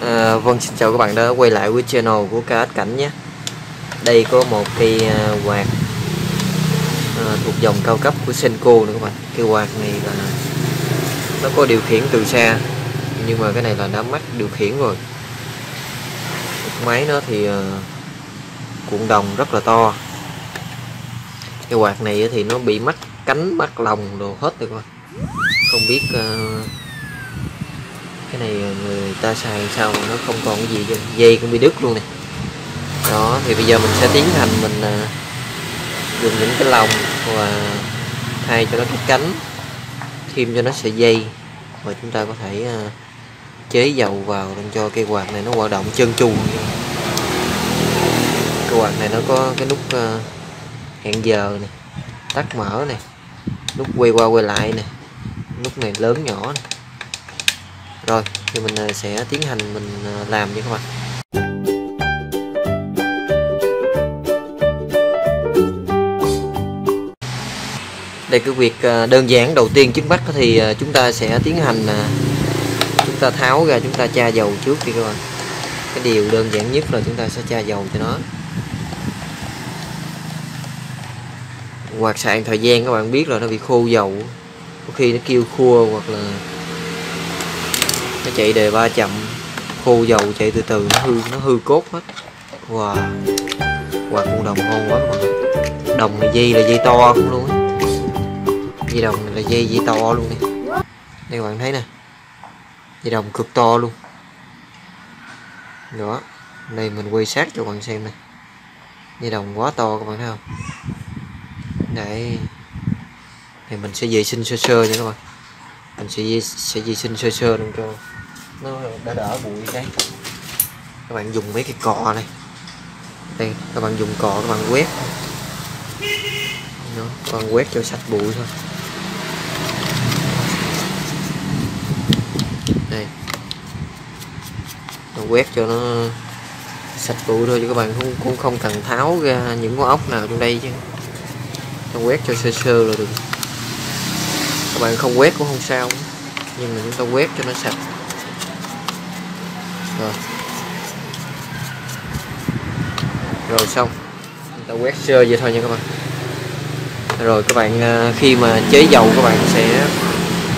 À, vâng xin chào các bạn đã quay lại với channel của KS Cảnh nhé. Đây có một cây à, ờ, quạt à, thuộc dòng cao cấp của Senko nữa các bạn. Cây quạt này là nó có điều khiển từ xa Nhưng mà cái này là đã mắc điều khiển rồi. Máy nó thì à, cuộn đồng rất là to. Cây quạt này thì nó bị mắc cánh mắc lòng đồ hết rồi các bạn. Không biết à, cái này người ta xài sao mà nó không còn cái gì dây cũng bị đứt luôn nè đó thì bây giờ mình sẽ tiến hành mình à, dùng những cái lồng và thay cho nó cái cánh. Thêm cho nó sợi dây. Và chúng ta có thể à, chế dầu vào để cho cây quạt này nó hoạt động chân chu cây quạt này nó có cái nút à, hẹn giờ này tắt mở này nút quay qua quay lại này nút này lớn nhỏ này rồi, thì mình à, sẽ tiến hành mình à, làm nha các bạn. Đây cái việc à, đơn giản đầu tiên trước mắt thì chúng ta sẽ tiến hành chúng ta tháo ra, chúng ta tra dầu trước đi các bạn. Cái điều đơn giản nhất là chúng ta sẽ tra dầu cho nó. Quạt sạn thời gian, các bạn biết là nó bị khô dầu. Có khi nó kêu khua hoặc là nó chạy đề ba chậm, khô dầu chạy từ từ, nó hư nó hư cốt hết. Wow. Wow, con đồng ngon quá các bạn đồng này dây là dây to cũng luôn á. Dây đồng này là dây dây to luôn nè. Đây các bạn thấy nè. Dây đồng cực to luôn. Đó. Đây mình quay sát cho các bạn xem nè. Dây đồng quá to các bạn thấy không? Đấy thì mình sẽ vệ sinh sơ sơ nha các bạn mình sẽ sẽ vệ sinh sơ sơ luôn cho nó đã đỡ bụi cái. Các bạn dùng mấy cái cọ này. Đây, các bạn dùng cọ, các bạn quét. Nó còn quét cho sạch bụi thôi. Đây. Nó quét cho nó sạch bụi thôi chứ các bạn cũng cũng không cần tháo ra những con ốc nào trong đây chứ. Nó quét cho sơ sơ là được các bạn không quét cũng không sao. Nhưng mà chúng ta quét cho nó sạch. Rồi. Rồi xong. Chúng ta quét sơ vậy thôi nha các bạn. Rồi các bạn à, khi mà chế dầu các bạn sẽ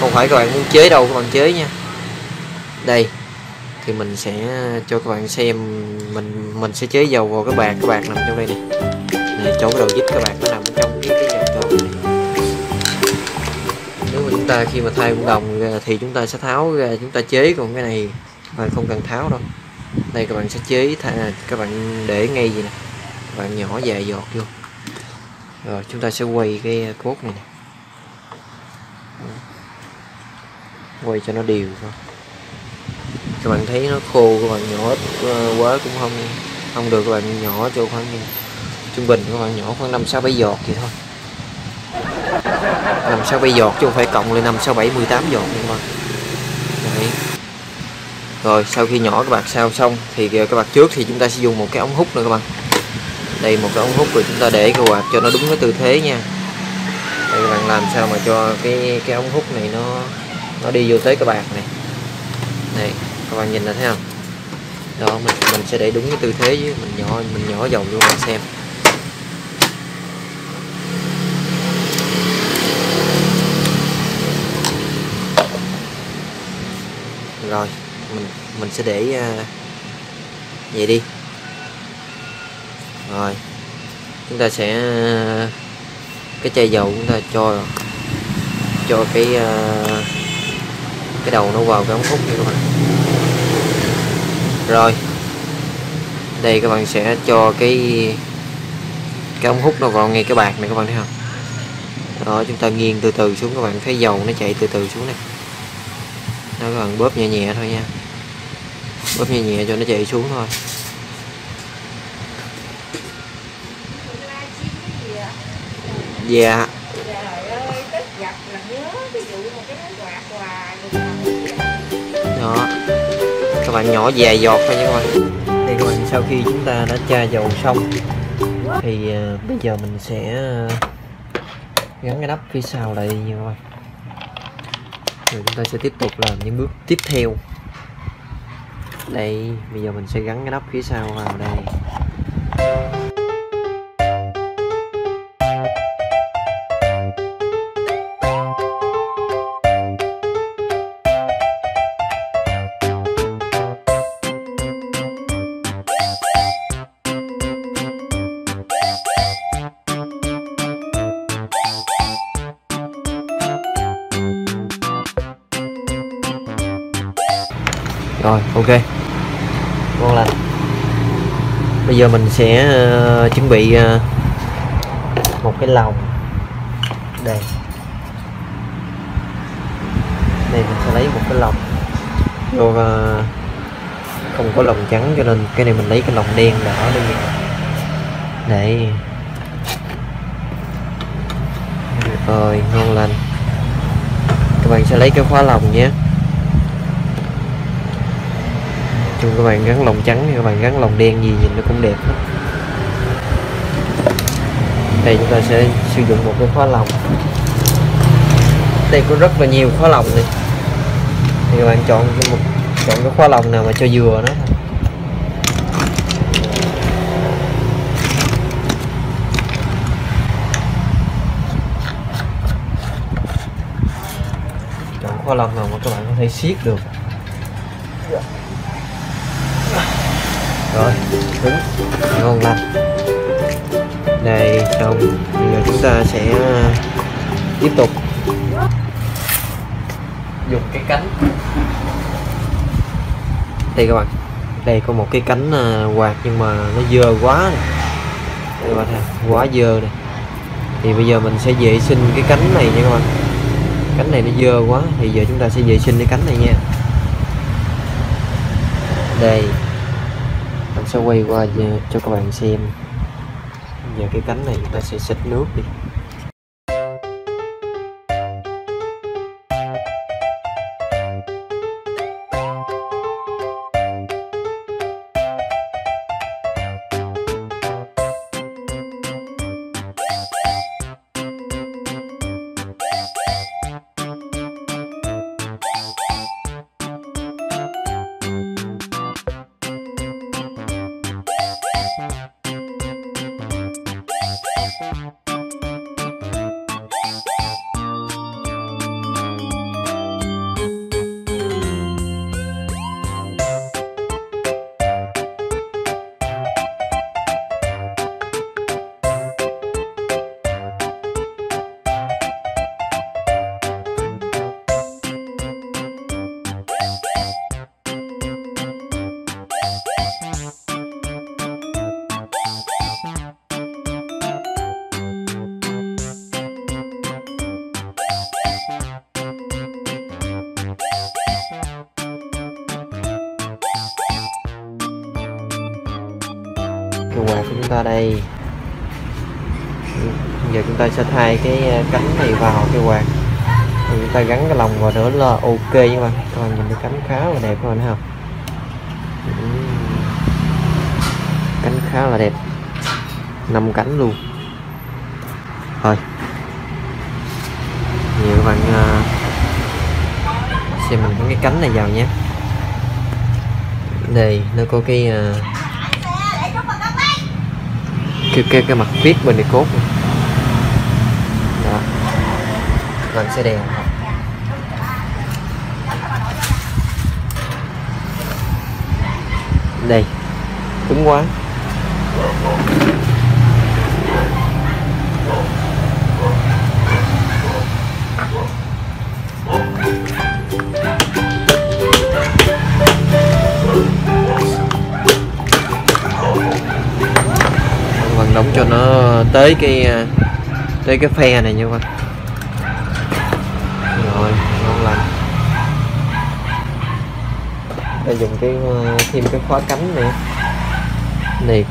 không phải các bạn muốn chế đâu, các bạn chế nha. Đây. Thì mình sẽ cho các bạn xem mình mình sẽ chế dầu vào cái bạc cái bạc nằm trong đây nè. Này chỗ cái đầu dít các bạn nó nằm trong cái cái chúng ta khi mà thay con đồng thì chúng ta sẽ tháo ra, chúng ta chế còn cái này bạn không cần tháo đâu. Đây các bạn sẽ chế thà các bạn để ngay gì nè. Các bạn nhỏ dài giọt vô. Rồi, chúng ta sẽ quay cái cốt này nè. Quay cho nó đều thôi. Các bạn thấy nó khô, các bạn nhỏ ờ, quá cũng không không được. Các bạn nhỏ cho khoảng trung bình, các bạn nhỏ khoảng năm, sáu, bảy giọt vậy thôi năm sáu bảy giọt chứ không phải cộng lên năm, sáu, bảy, mười tám giọt nhưng mà. Đấy. Rồi, sau khi nhỏ các bạn sao xong, thì ờ, các bạn trước thì chúng ta sẽ dùng một cái ống hút nữa các bạn. Đây, một cái ống hút rồi chúng ta để cái quạt cho nó đúng cái tư thế nha. Đây, các bạn làm sao mà cho cái cái ống hút này nó nó đi vô tới cái bạc này. Này các bạn nhìn là thấy không? Đó, mình mình sẽ để đúng cái tư thế với mình nhỏ mình nhỏ dầu vô xem rồi mình sẽ để uh, vậy đi. Rồi chúng ta sẽ à, cái chai dầu chúng ta cho cho cái uh, cái đầu nó vào cái ống hút như các bạn. Rồi đây các bạn sẽ cho cái cái ống hút nó vào ngay cái bạc này các bạn thấy không? Đó chúng ta nghiêng từ từ xuống các bạn thấy dầu nó chạy từ từ xuống này đó các bạn bóp nhẹ nhẹ thôi nha bóp nhẹ nhẹ cho nó chạy xuống thôi. Dạ. Đó. Các bạn nhỏ dài giọt thôi nha các bạn. Thì các bạn sau khi chúng ta đã tra dầu xong thì uh, bây giờ mình sẽ uh, gắn cái nắp phía sau lại nha các bạn. Rồi chúng ta sẽ tiếp tục làm những bước tiếp theo đây bây giờ mình sẽ gắn cái nắp phía sau vào đây. Bây giờ mình sẽ uh, chuẩn bị uh, một cái lồng. Đây. Đây mình sẽ lấy một cái lồng. Vô uh, không có lồng trắng cho nên cái này mình lấy cái lồng đen đỏ đi. Để rồi ngon lành. Các bạn sẽ lấy cái khóa lồng nhé. Nhưng các bạn gắn lồng trắng hay các bạn gắn lồng đen gì nhìn nó cũng đẹp hết. Đây chúng ta sẽ sử dụng một cái khóa lồng. Đây có rất là nhiều khóa lồng này. Thì các bạn chọn một chọn cái khóa lồng nào mà cho vừa nó chọn khóa lồng nào mà các bạn có thể siết được rồi, đúng. Ngon lành đây, xong. Bây giờ chúng ta sẽ ờ, tiếp tục. Dùng cái cánh. Đây các bạn. Đây có một cái cánh ờ, quạt nhưng mà nó dơ quá này các bạn thấy quá dơ này thì bây giờ mình sẽ vệ sinh cái cánh này nha các bạn. Cánh này nó dơ quá, thì giờ chúng ta sẽ vệ sinh cái cánh này nha. Đây mình sẽ quay qua cho các bạn xem. Giờ cái cánh này chúng ta sẽ xịt nước đi. Cái quạt của chúng ta đây. Giờ chúng ta sẽ thay cái ờ, cánh này vào cái quạt. Rồi chúng ta gắn cái lồng vào nữa là ok nha bạn. Các bạn nhìn cái cánh khá là đẹp các bạn thấy không? Cánh khá là đẹp. Năm cánh luôn. Thôi nhiều các bạn uh, xem mình có cái cánh này vào nhé. Đây nó có cái uh, cái cái cái mặt viết bên này cốt này. đó. Làm xe đèn đây cứng quá. Đóng cho nó tới cái à, tới cái phe này nha các bạn. Rồi, ngon lành. Ta dùng cái à, thêm cái khóa cánh này này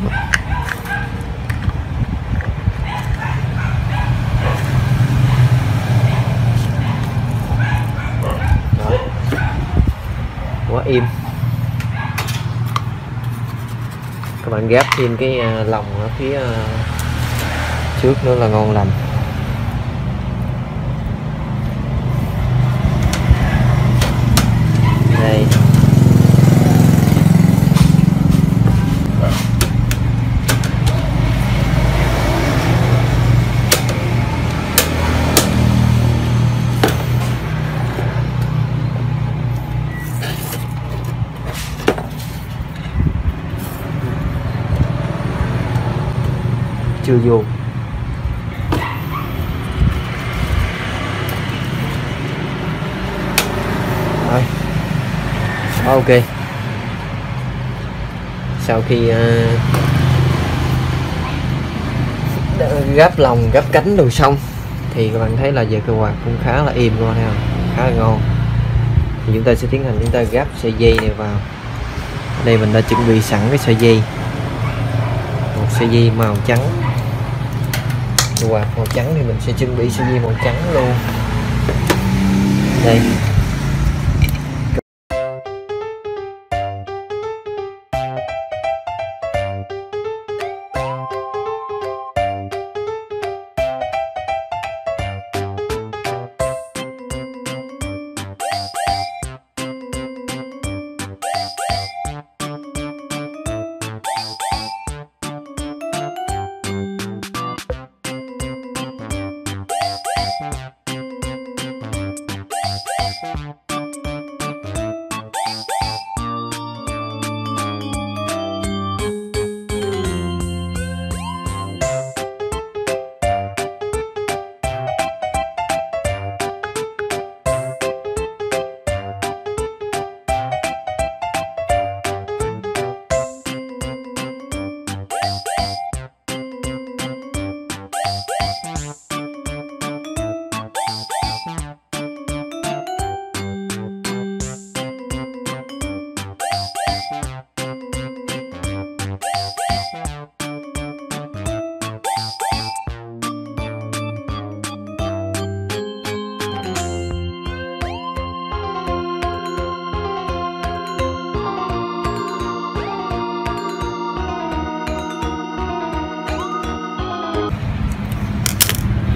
quá im. Các bạn ghép thêm cái à, lòng ở phía à, trước nữa là ngon lành đây chưa vô. Rồi. Ok. Sau khi à, uh, gắp lòng gắp cánh đồ xong thì các bạn thấy là giờ cơ quạt cũng khá là im ngon thấy không? Khá là ngon. Thì chúng ta sẽ tiến hành chúng ta gấp sợi dây này vào. Đây mình đã chuẩn bị sẵn cái sợi dây. Một sợi dây màu trắng quạt màu trắng thì mình sẽ chuẩn bị sợi màu trắng luôn. Đây.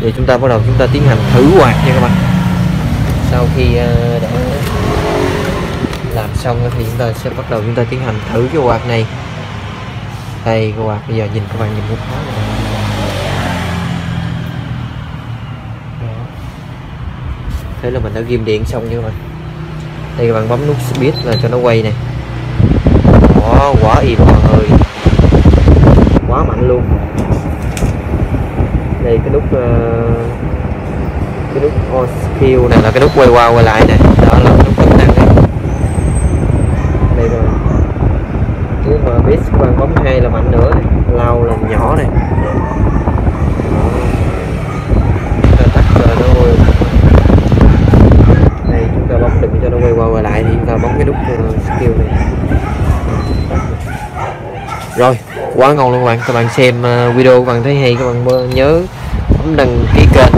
Thì chúng ta bắt đầu, chúng ta tiến hành thử quạt nha các bạn. Sau khi ờ, đã làm xong thì chúng ta sẽ bắt đầu, chúng ta tiến hành thử cái quạt này. Đây, cái quạt bây giờ nhìn các bạn nhìn cái khó này thế là mình đã ghim điện xong nha các bạn. Đây, các bạn bấm nút speed là cho nó quay này quá quá im mọi người quá mạnh luôn đây cái nút uh, cái nút on skill này là cái nút quay qua quay lại này. Đó là nút tính năng này đây rồi. Nếu mà biết các bạn bấm hai là mạnh nữa này. Lao là nhỏ này. Ta tắt cho nó quay. Đây chúng ta bấm đừng cho nó quay qua quay lại thì chúng ta bấm cái nút ờ, skill này. Rồi quá ngon luôn các bạn. Các bạn xem ờ, video các bạn thấy hay, các bạn nhớ bấm đăng ký kênh.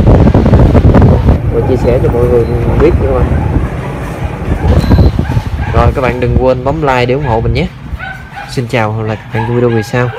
Và chia sẻ cho mọi người biết các bạn. Rồi các bạn đừng quên bấm like để ủng hộ mình nhé. Xin chào và hẹn gặp lại các bạn video về sau.